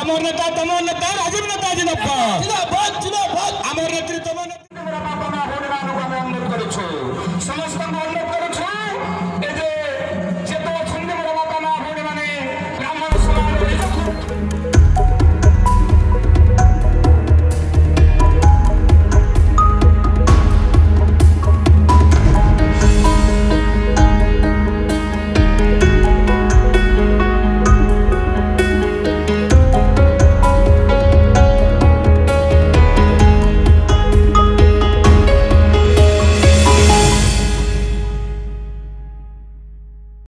आमोर नेता तमोर नेता राजीव नेता जिंदाबाद। जिंदाबाद जिंदाबाद।